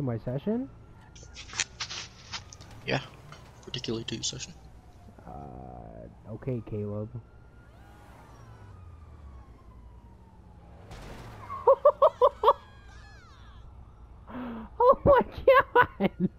To my session? Yeah. Particularly to your session. Uh, okay, Caleb. oh my god!